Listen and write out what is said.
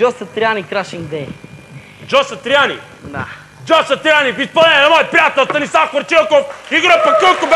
Джо Сатриани Крашинг Дей. Джо Сатриани? Да. Джо Сатриани, в изпълнение на моят приятел Станислав Хорчилков и група Кълко!